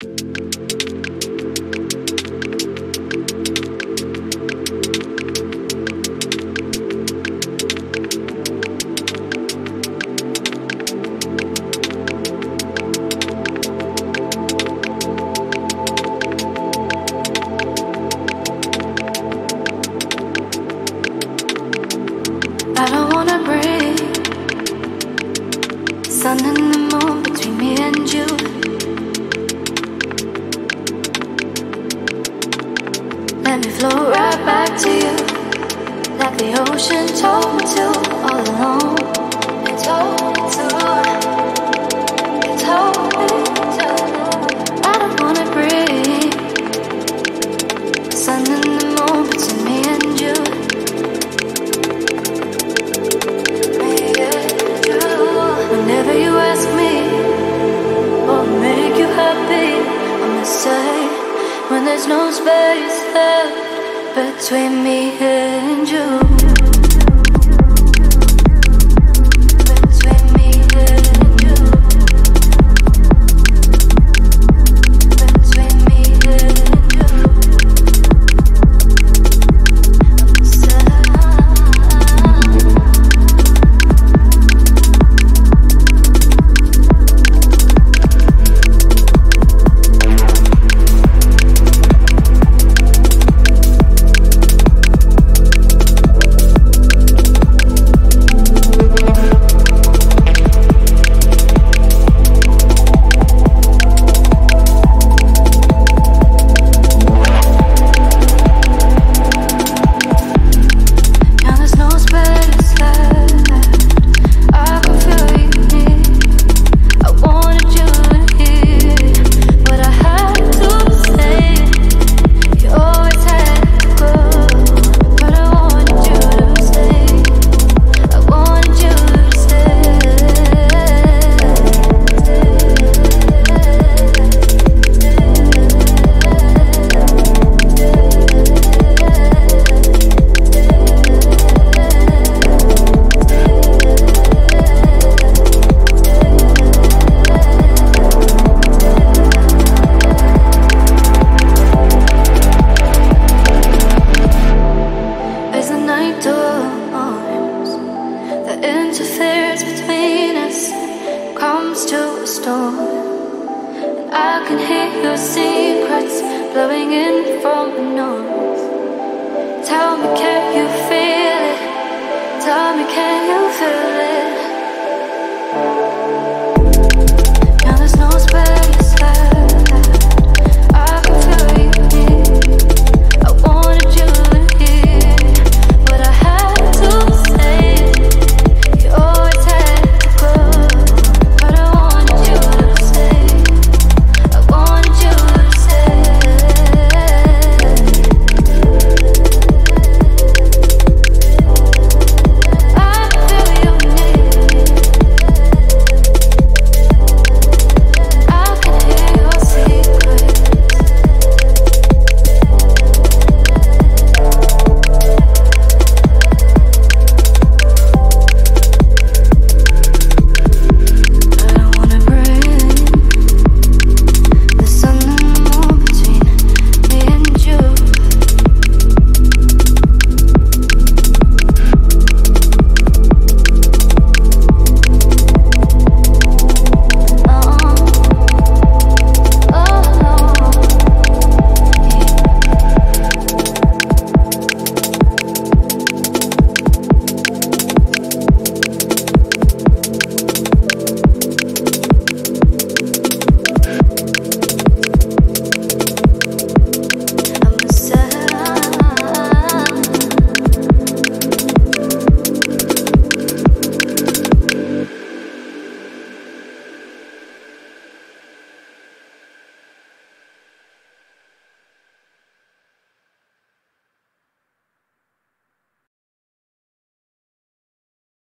sun and the moon between me and you. Let me flow right back to you, like the ocean told me to all along. when there's no space left between me and you. interference between us comes to a storm. And I can hear your secrets blowing in from the north. Tell me,